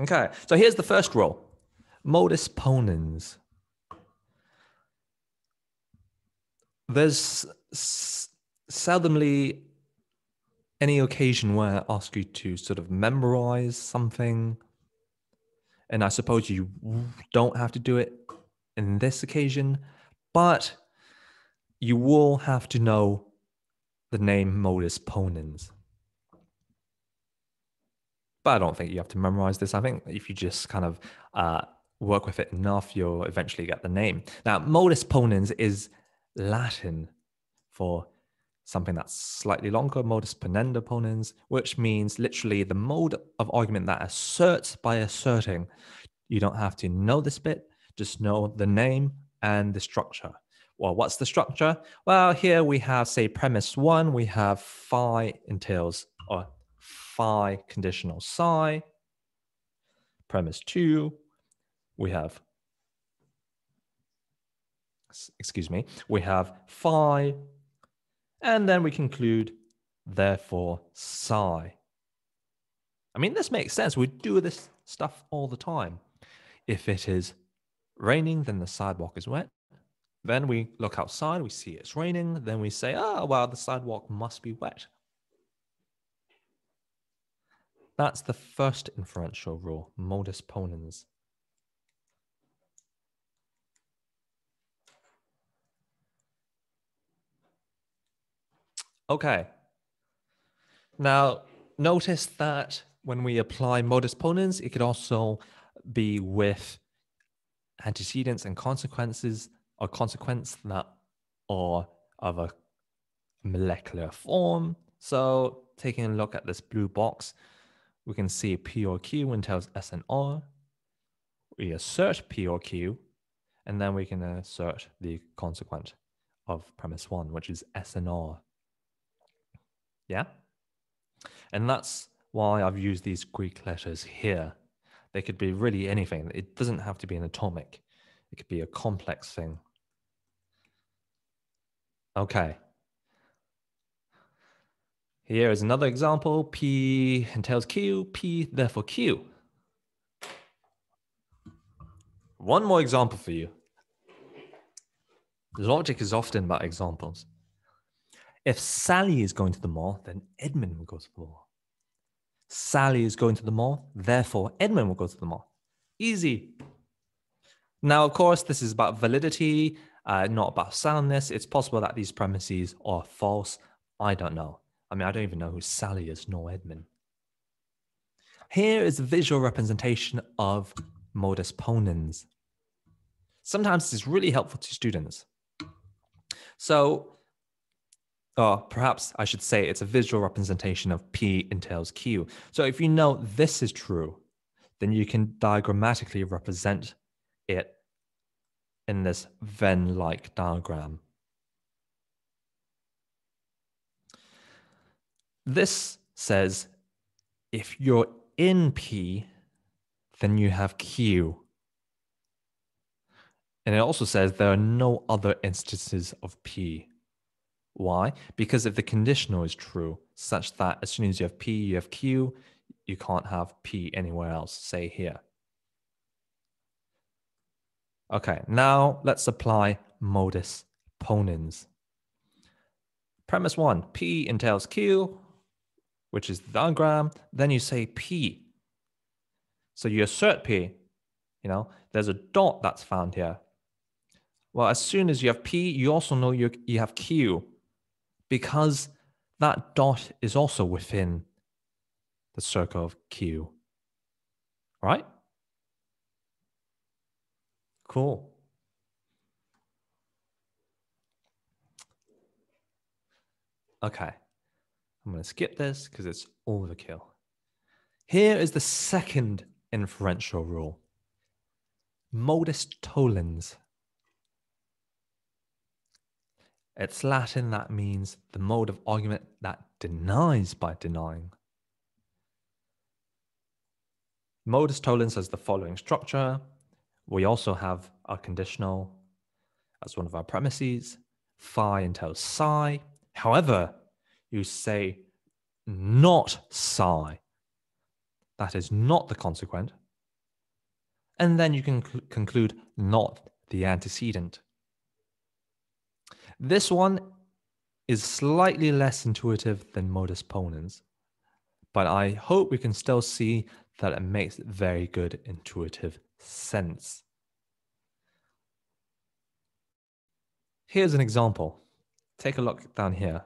Okay, so here's the first rule modus ponens. There's s- seldomly any occasion where I ask you to sort of memorize something. And I suppose you don't have to do it in this occasion, but you will have to know the name modus ponens. But I don't think you have to memorize this. I think if you just kind of uh, work with it enough, you'll eventually get the name. Now, modus ponens is Latin for something that's slightly longer, modus ponens, which means literally the mode of argument that asserts by asserting. You don't have to know this bit, just know the name and the structure. Well, what's the structure? Well, here we have, say, premise one, we have phi entails or phi conditional psi. Premise two, we have, excuse me, we have phi, and then we conclude, therefore, psi. I mean, this makes sense. We do this stuff all the time. If it is raining, then the sidewalk is wet. Then we look outside, we see it's raining. Then we say, oh, well, the sidewalk must be wet. That's the first inferential rule, modus ponens. Okay. Now, notice that when we apply modus ponens, it could also be with antecedents and consequences or consequence that are of a molecular form. So taking a look at this blue box, we can see P or Q entails S and R. We uh, assert P or Q, and then we can uh, assert the consequent of premise one, which is S and R. Yeah? And that's why I've used these Greek letters here. They could be really anything. It doesn't have to be an atomic. It could be a complex thing. Okay. Here is another example. P entails Q, P therefore Q. One more example for you. Logic is often about examples. If Sally is going to the mall, then Edmund will go to the mall. Sally is going to the mall, therefore Edmund will go to the mall. Easy. Now, of course, this is about validity, uh, not about soundness. It's possible that these premises are false. I don't know. I mean, I don't even know who Sally is nor Edmund. Here is a visual representation of modus ponens. Sometimes this is really helpful to students. So, or perhaps I should say it's a visual representation of P entails Q. So if you know this is true, then you can diagrammatically represent it in this Venn-like diagram. This says if you're in P, then you have Q. And it also says there are no other instances of P. Why? Because if the conditional is true, such that as soon as you have P, you have Q, you can't have P anywhere else, say here. Okay, now let's apply modus ponens. Premise one, P entails Q, which is the diagram. Then you say P. So you assert P, you know, there's a dot that's found here. Well, as soon as you have P, you also know you, you have Q because that dot is also within the circle of Q. Right? Cool. Okay. I'm going to skip this because it's overkill. Here is the second inferential rule. Modus tollens. It's Latin that means the mode of argument that denies by denying. Modus tollens has the following structure. We also have a conditional as one of our premises. Phi entails psi. However, you say not psi. That is not the consequent. and then you can cl- conclude not the antecedent. This one is slightly less intuitive than modus ponens, but I hope we can still see that it makes very good intuitive sense. Here's an example. Take a look down here.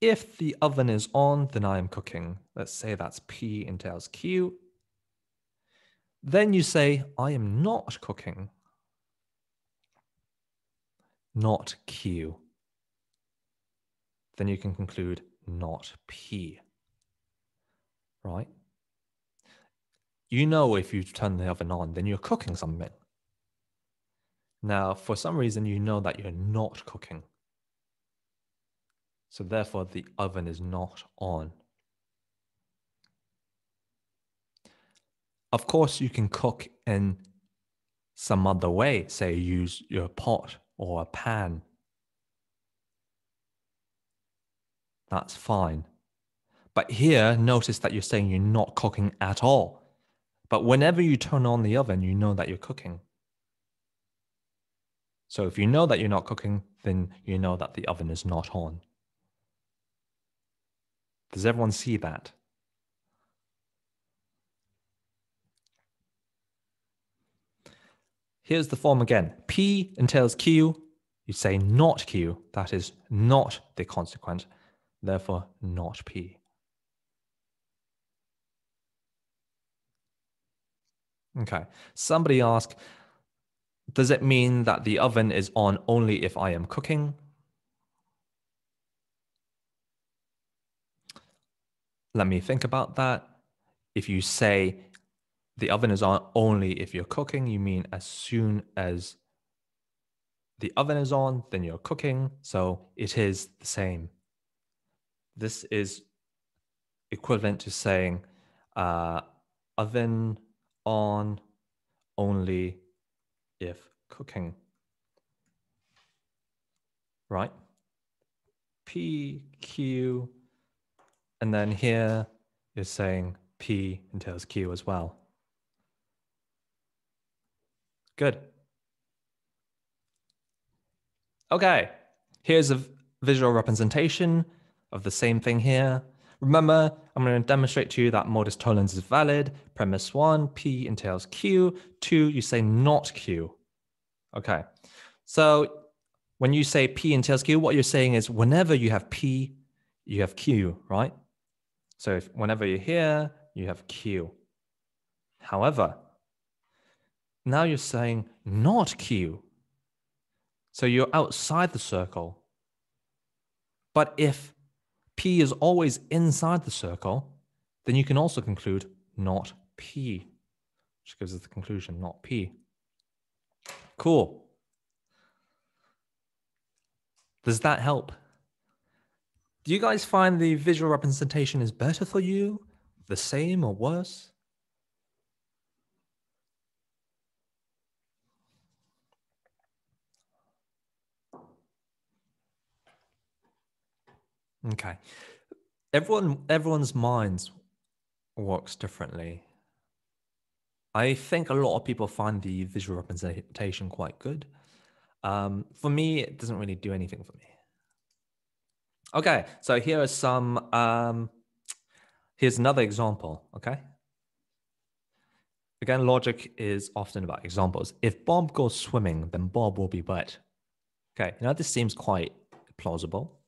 If the oven is on, then I am cooking. Let's say that's P entails Q. Then you say, I am not cooking. Not Q. Then you can conclude not P. Right? You know if you turn the oven on, then you're cooking something. Now, for some reason, you know that you're not cooking. So therefore, the oven is not on. Of course, you can cook in some other way, say use your pot or a pan. That's fine. But here, notice that you're saying you're not cooking at all. But whenever you turn on the oven, you know that you're cooking. So if you know that you're not cooking, then you know that the oven is not on. Does everyone see that? Here's the form again. P entails Q. You say not Q. That is not the consequent. Therefore, not P. Okay. Somebody asked, does it mean that the oven is on only if I am cooking? Let me think about that. If you say the oven is on only if you're cooking, you mean as soon as the oven is on, then you're cooking. So it is the same. This is equivalent to saying uh, oven on only if cooking. Right? P, Q, and then here is saying P entails Q as well. Good. Okay, here's a visual representation of the same thing here. Remember, I'm going to demonstrate to you that modus tollens is valid. Premise one, P entails Q. Two, you say not Q. Okay. So when you say P entails Q, what you're saying is whenever you have P, you have Q, right? So if whenever you're here, you have Q. However, now you're saying not Q. So you're outside the circle. But if P is always inside the circle, then you can also conclude not P, which gives us the conclusion not P. Cool. Does that help? Do you guys find the visual representation is better for you, the same or worse? Okay. Everyone everyone's minds works differently. I think a lot of people find the visual representation quite good. Um, for me, it doesn't really do anything for me. Okay, so here are some, um, here's another example, okay? Again, logic is often about examples. If Bob goes swimming, then Bob will be wet. Okay, now this seems quite plausible.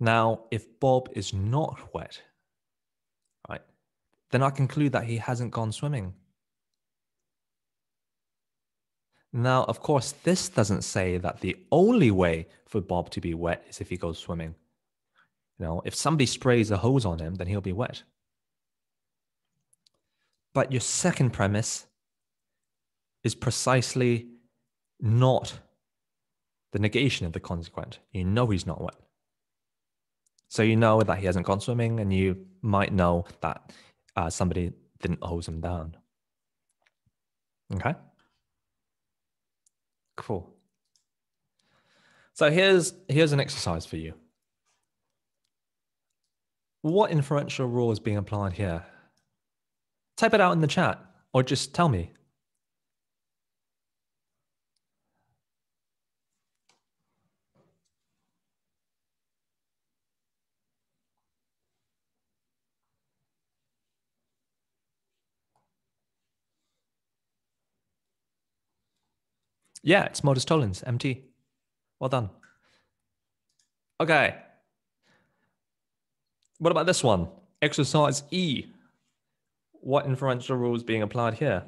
Now, if Bob is not wet, right, then I conclude that he hasn't gone swimming. Now, of course, this doesn't say that the only way for Bob to be wet is if he goes swimming. You know, if somebody sprays a hose on him, then he'll be wet. But your second premise is precisely not the negation of the consequent. You know he's not wet. So you know that he hasn't gone swimming, and you might know that uh, somebody didn't hose him down. Okay? Cool. So here's here's an exercise for you. What inferential rule is being applied here? Type it out in the chat or just tell me. Yeah, it's modus tollens, MT. Well done. Okay. What about this one? Exercise E. What inferential rules being applied here?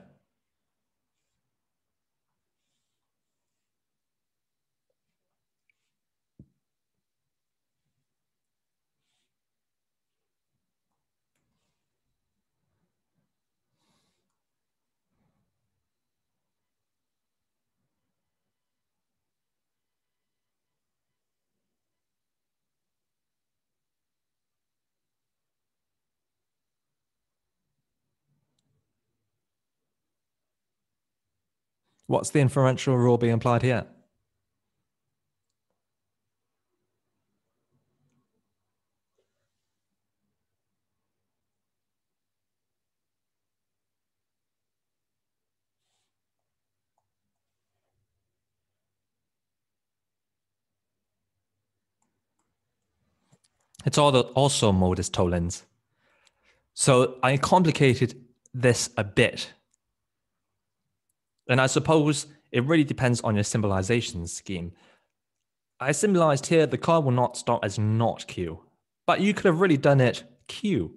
What's the inferential rule being applied here? It's also modus tollens. So I complicated this a bit and I suppose it really depends on your symbolization scheme. I symbolized here the card will not start as not Q, but you could have really done it Q.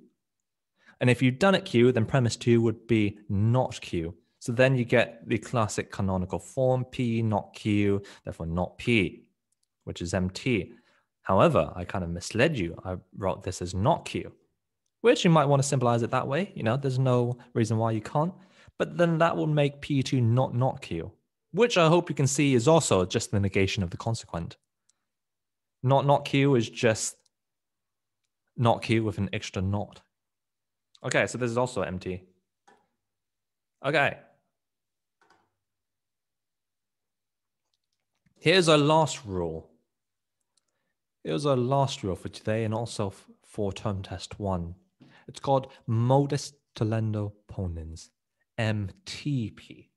And if you'd done it Q, then premise two would be not Q. So then you get the classic canonical form P not Q, therefore not P, which is MT. However, I kind of misled you. I wrote this as not Q, which you might want to symbolize it that way. You know, there's no reason why you can't but then that will make P2 not not Q, which I hope you can see is also just the negation of the consequent. Not not Q is just not Q with an extra not. Okay, so this is also MT. Okay. Here's our last rule. Here's our last rule for today and also for term test one. It's called modus tollendo ponens. MTP.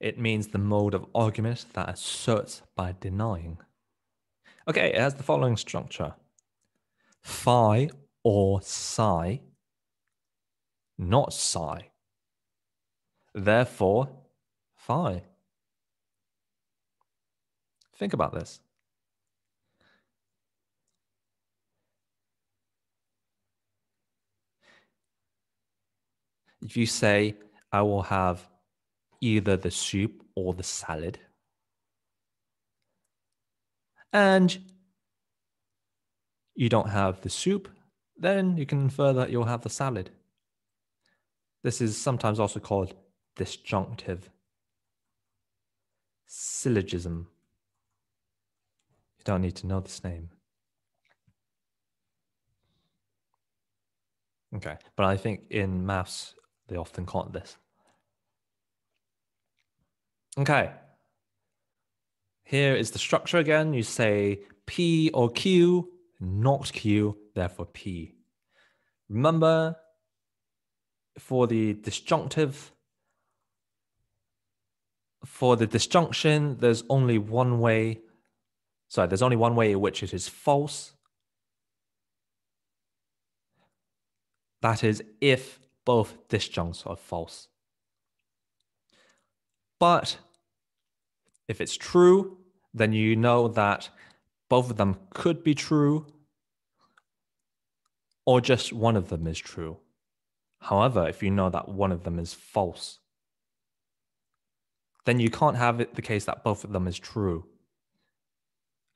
It means the mode of argument that asserts by denying. Okay, it has the following structure phi or psi, not psi. Therefore, phi. Think about this. If you say, I will have either the soup or the salad, and you don't have the soup, then you can infer that you'll have the salad. This is sometimes also called disjunctive syllogism. You don't need to know this name. Okay, but I think in maths they often call it this. Okay. Here is the structure again. You say P or Q, not Q, therefore P. Remember, for the disjunctive, for the disjunction, there's only one way. Sorry, there's only one way in which it is false. That is if both disjuncts are false. But if it's true, then you know that both of them could be true or just one of them is true. However, if you know that one of them is false, then you can't have it the case that both of them is true.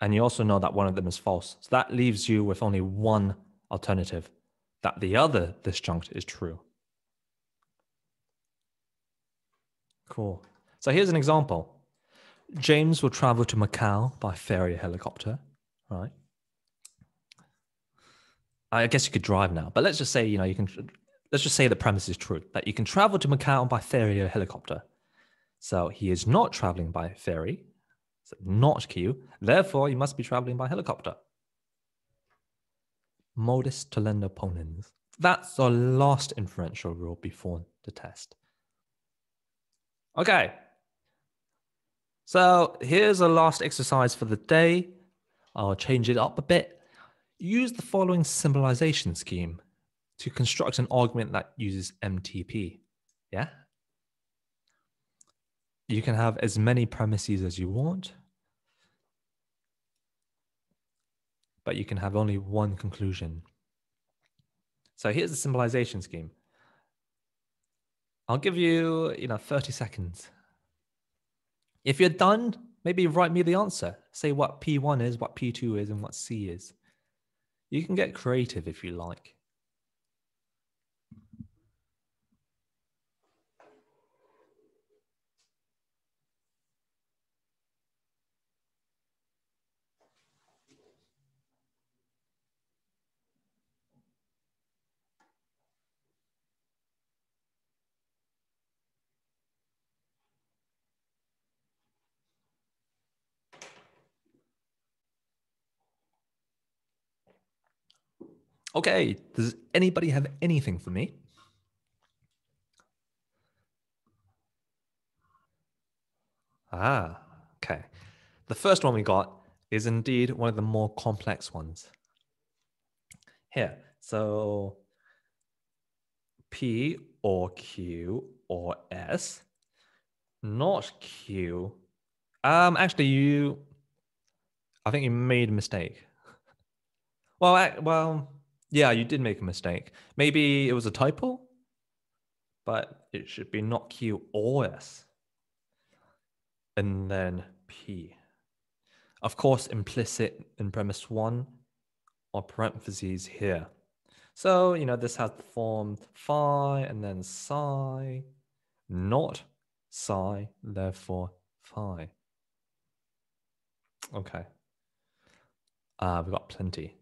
And you also know that one of them is false. So that leaves you with only one alternative that the other disjunct is true. Cool. So here's an example. James will travel to Macau by ferry or helicopter, right? I guess you could drive now, but let's just say, you know, you can, let's just say the premise is true, that you can travel to Macau by ferry or helicopter. So he is not traveling by ferry, so not Q. Therefore, he must be traveling by helicopter. modus tollendo ponens. That's the last inferential rule before the test. Okay. So here's a last exercise for the day. I'll change it up a bit. Use the following symbolization scheme to construct an argument that uses MTP. Yeah? You can have as many premises as you want, but you can have only one conclusion. So here's the symbolization scheme. I'll give you, you know, 30 seconds. If you're done, maybe write me the answer. Say what P1 is, what P2 is, and what C is. You can get creative if you like. Okay, does anybody have anything for me? Ah, okay. The first one we got is indeed one of the more complex ones. Here, so P or Q or S, not Q. Um, actually, you, I think you made a mistake. Well, I, well, yeah, you did make a mistake. Maybe it was a typo, but it should be not Q or S. And then P. Of course, implicit in premise one or parentheses here. So, you know, this has the form phi and then psi, not psi, therefore phi. Okay. Uh, we've got plenty.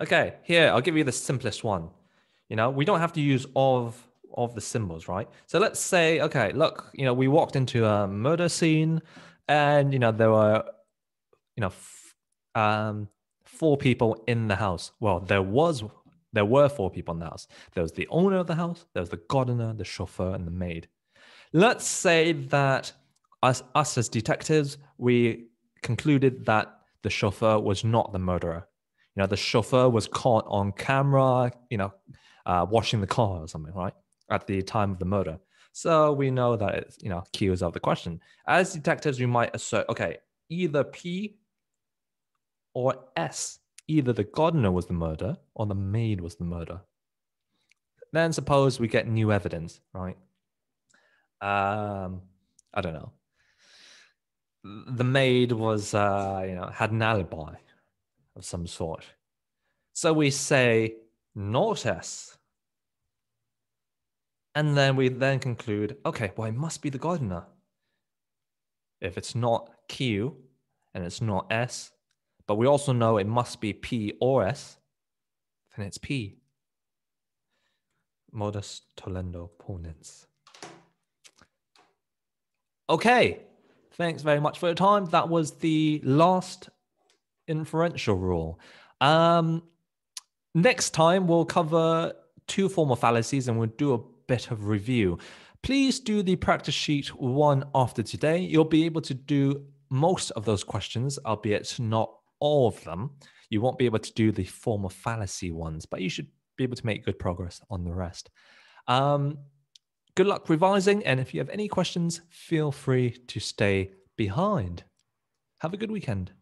Okay, here, I'll give you the simplest one. You know, we don't have to use of of the symbols, right? So let's say, okay, look, you know, we walked into a murder scene and, you know, there were, you know, f- um, four people in the house. Well, there was, there were four people in the house. There was the owner of the house, there was the gardener, the chauffeur, and the maid. Let's say that us, us as detectives, we concluded that the chauffeur was not the murderer you know, the chauffeur was caught on camera, you know, uh, washing the car or something, right? At the time of the murder. So we know that it's, you know, Q is out of the question. As detectives, we might assert, okay, either P or S, either the gardener was the murder or the maid was the murder. Then suppose we get new evidence, right? Um, I don't know. The maid was, uh, you know, had an alibi of some sort. So we say not S. And then we then conclude, okay, well, it must be the gardener. If it's not Q and it's not S, but we also know it must be P or S, then it's P. Modus tollendo ponens. Okay, thanks very much for your time. That was the last inferential rule. Um, next time, we'll cover two formal fallacies and we'll do a bit of review. Please do the practice sheet one after today. You'll be able to do most of those questions, albeit not all of them. You won't be able to do the formal fallacy ones, but you should be able to make good progress on the rest. Um, good luck revising. And if you have any questions, feel free to stay behind. Have a good weekend.